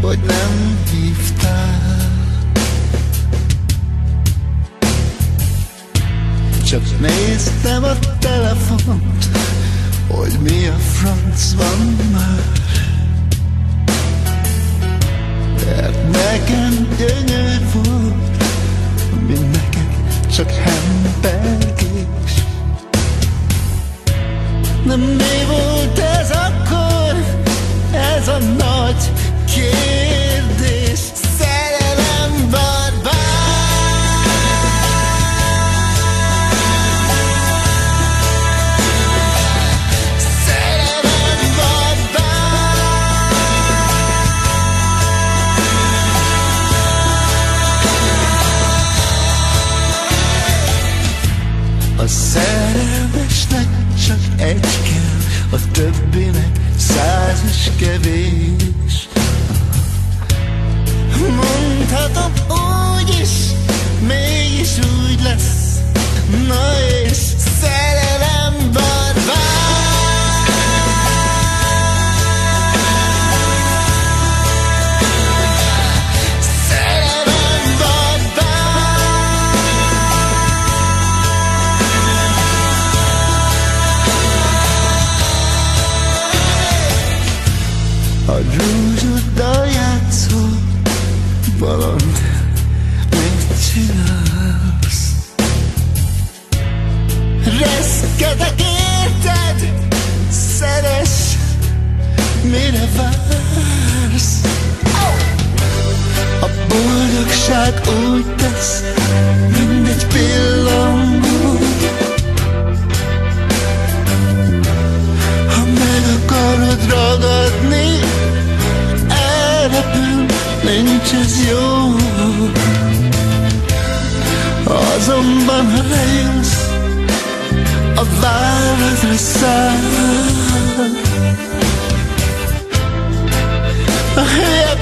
hogy nem hívtál? Csak néztem a telefont Hogy mi a franc van már. Mert nekem gyönyör volt Mi neked csak hempergés kell, a többinek száz is kevés. Mondhatom bolond, mit csinálsz? Reszkedek érted, szeres, mire vársz? A boldogság úgy tesz, much yok Ağzımdan reis Adlar adresa Hep